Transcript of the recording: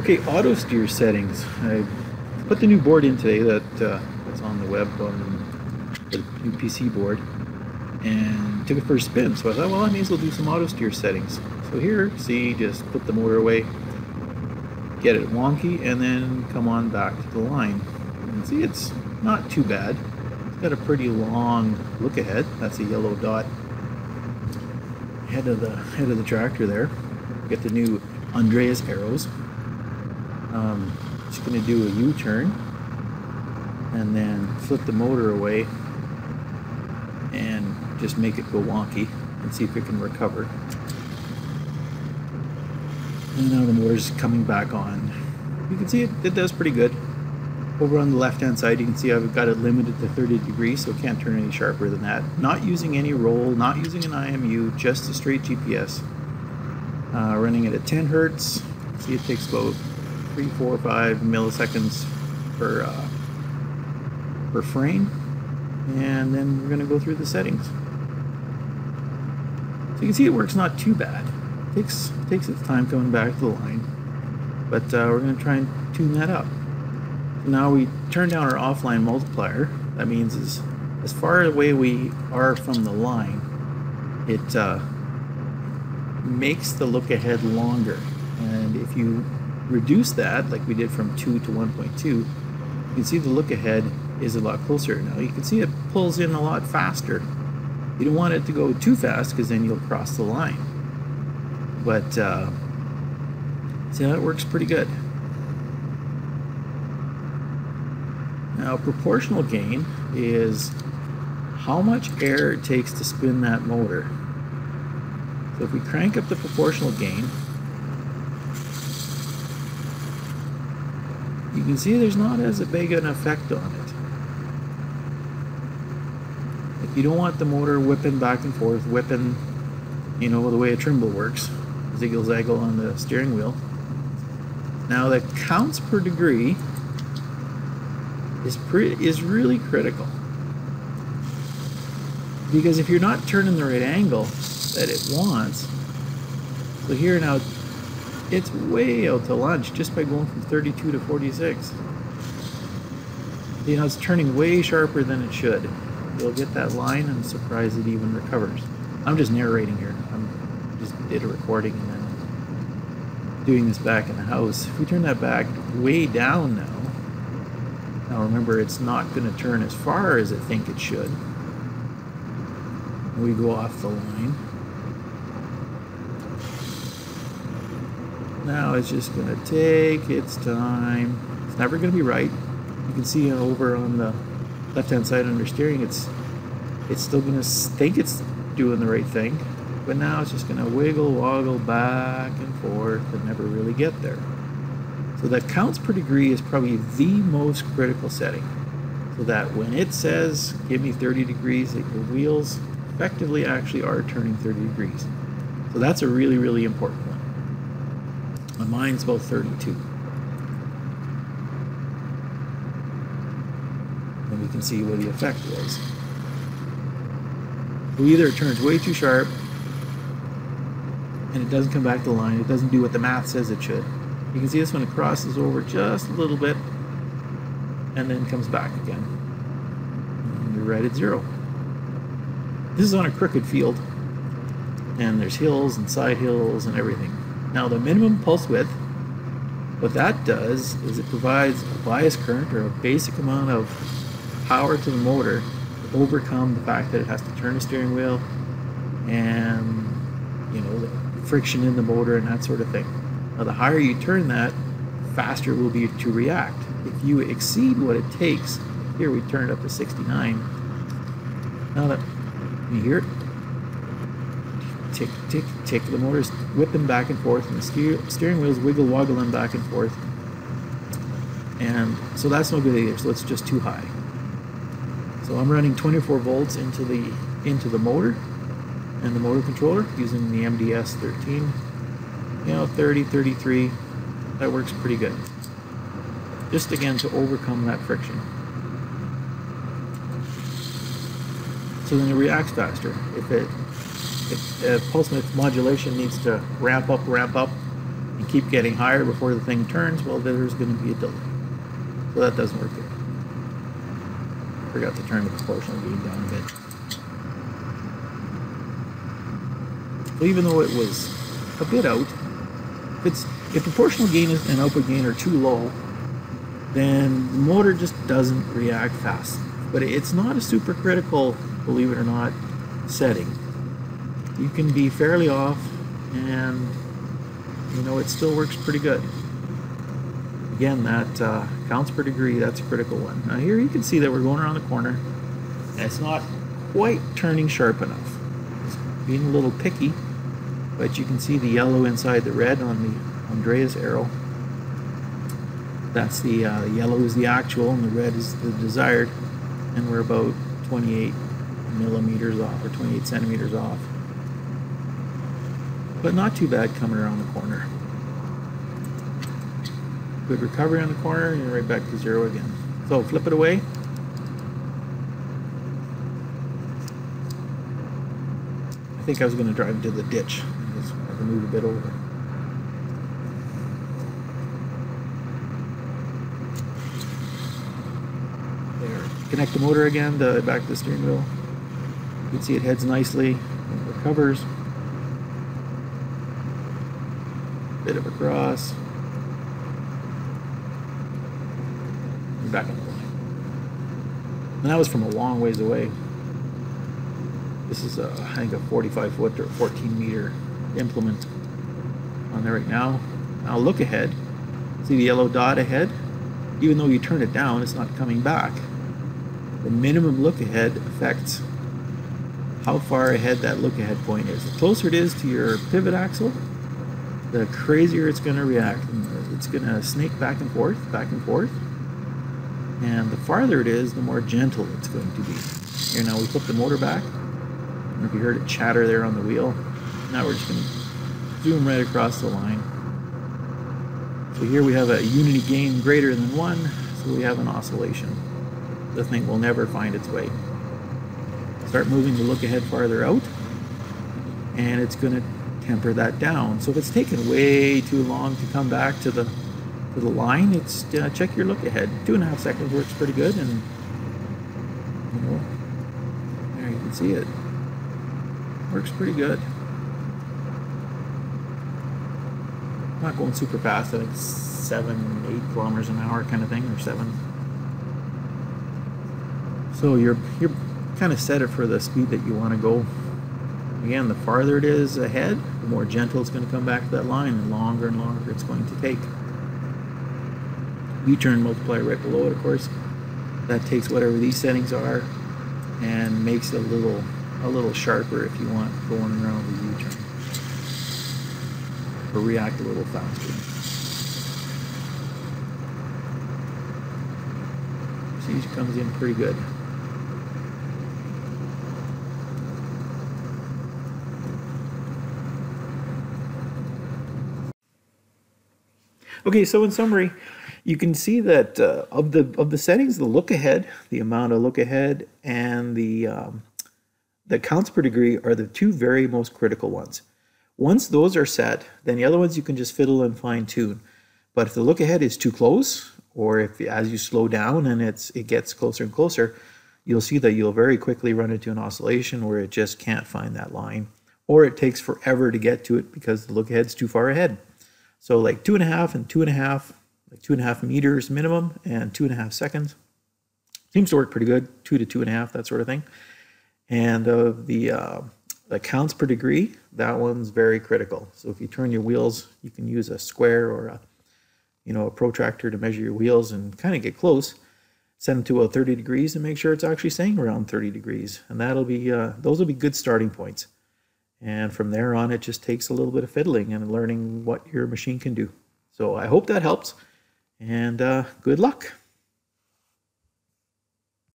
Okay, auto steer settings. I put the new board in today that uh, that's on the web the new PC board and took it for a spin. So I thought, well, I may as well do some auto steer settings. So here, see, just put the motor away, get it wonky, and then come on back to the line. And see, it's not too bad. It's got a pretty long look ahead. That's a yellow dot head of the head of the tractor there. Get the new Andreas arrows. Um, just going to do a U-turn and then flip the motor away and just make it go wonky and see if it can recover. And now the motor's coming back on. You can see it, it does pretty good. Over on the left hand side you can see I've got it limited to 30 degrees so it can't turn any sharper than that. Not using any roll, not using an IMU, just a straight GPS. Uh, running it at 10 hertz. See it takes about 3, 4, 5 milliseconds per, uh, per frame. And then we're going to go through the settings. So you can see it works not too bad. It takes, takes its time coming back to the line. But uh, we're going to try and tune that up. Now we turn down our offline multiplier. That means as, as far away we are from the line, it uh, makes the look ahead longer. And if you reduce that, like we did from 2 to 1.2, you can see the look ahead is a lot closer. Now you can see it pulls in a lot faster. You don't want it to go too fast because then you'll cross the line. But uh, see how it works pretty good. Now, proportional gain is how much air it takes to spin that motor. So if we crank up the proportional gain, you can see there's not as big an effect on it. If you don't want the motor whipping back and forth, whipping, you know, the way a Trimble works, ziggle zaggle on the steering wheel. Now the counts per degree is pretty is really critical because if you're not turning the right angle that it wants so here now it's way out to lunch just by going from 32 to 46 you know it's turning way sharper than it should. You'll get that line and surprise it even recovers. I'm just narrating here. I'm just did a recording and then doing this back in the house. If we turn that back way down now now remember, it's not going to turn as far as I think it should. We go off the line. Now it's just going to take its time. It's never going to be right. You can see over on the left-hand side under steering, it's it's still going to think it's doing the right thing, but now it's just going to wiggle, woggle back and forth and never really get there. So that counts per degree is probably the most critical setting. So that when it says, give me 30 degrees, that your wheels effectively actually are turning 30 degrees. So that's a really, really important On mine's about 32. And we can see what the effect was. So either it turns way too sharp and it doesn't come back to the line, it doesn't do what the math says it should, you can see this one crosses over just a little bit and then comes back again. And you're right at zero. This is on a crooked field and there's hills and side hills and everything. Now the minimum pulse width, what that does is it provides a bias current or a basic amount of power to the motor to overcome the fact that it has to turn the steering wheel and you know the friction in the motor and that sort of thing. Now, the higher you turn that, faster it will be to react. If you exceed what it takes, here we turn it up to 69. Now that you hear it, tick, tick, tick, the motor's whipping back and forth, and the steer, steering wheel's wiggle woggle them back and forth. And so that's no good either. So it's just too high. So I'm running 24 volts into the into the motor and the motor controller using the MDS 13 you know 30 33 that works pretty good just again to overcome that friction so then it reacts faster if it Uh, pulse width modulation needs to ramp up ramp up and keep getting higher before the thing turns, well, there's going to be a delay. So that doesn't work good. Forgot to turn the proportional gain down a bit. So even though it was a bit out, if, it's, if proportional gain and output gain are too low, then the motor just doesn't react fast. But it's not a super critical, believe it or not, setting. You can be fairly off and you know it still works pretty good. Again, that uh, counts per degree, that's a critical one. Now here you can see that we're going around the corner and it's not quite turning sharp enough. It's being a little picky, but you can see the yellow inside the red on the Andreas arrow. That's the uh, yellow is the actual and the red is the desired and we're about 28 millimeters off or 28 centimeters off but not too bad coming around the corner good recovery on the corner and right back to zero again so flip it away I think I was going to drive into the ditch just have move a bit over There. connect the motor again to back the steering wheel. You can see it heads nicely, it recovers. Bit of a cross. Back on the line. And that was from a long ways away. This is, a, I think, a 45 foot or 14 meter implement on there right now. Now look ahead. See the yellow dot ahead? Even though you turn it down, it's not coming back the minimum look ahead affects how far ahead that look ahead point is. The closer it is to your pivot axle, the crazier it's going to react. It's going to snake back and forth, back and forth. And the farther it is, the more gentle it's going to be. Here now we flip the motor back. I if you heard it chatter there on the wheel. Now we're just going to zoom right across the line. So here we have a unity gain greater than one, so we have an oscillation the thing will never find its way. Start moving the look ahead farther out, and it's going to temper that down. So if it's taken way too long to come back to the to the line, it's uh, check your look ahead. Two and a half seconds works pretty good, and you know, there you can see it works pretty good. Not going super fast. I think seven, eight kilometers an hour kind of thing, or seven. So you're you're kind of set it for the speed that you want to go. Again, the farther it is ahead, more gentle it's going to come back to that line, and longer and longer it's going to take. U-turn multiplier right below it, of course. That takes whatever these settings are and makes it a little a little sharper if you want going around the U-turn. Or react a little faster. See, comes in pretty good. Okay, so in summary, you can see that uh, of the of the settings, the look ahead, the amount of look ahead, and the um, the counts per degree are the two very most critical ones. Once those are set, then the other ones you can just fiddle and fine tune. But if the look ahead is too close, or if as you slow down and it's it gets closer and closer, you'll see that you'll very quickly run into an oscillation where it just can't find that line, or it takes forever to get to it because the look ahead's too far ahead. So like two and a half and two and a half, like two and a half meters minimum and two and a half seconds. Seems to work pretty good, two to two and a half, that sort of thing. And uh, the, uh, the counts per degree, that one's very critical. So if you turn your wheels, you can use a square or a, you know, a protractor to measure your wheels and kind of get close. Set them to a 30 degrees and make sure it's actually staying around 30 degrees. And that'll be, uh, those will be good starting points. And from there on, it just takes a little bit of fiddling and learning what your machine can do. So I hope that helps, and uh, good luck.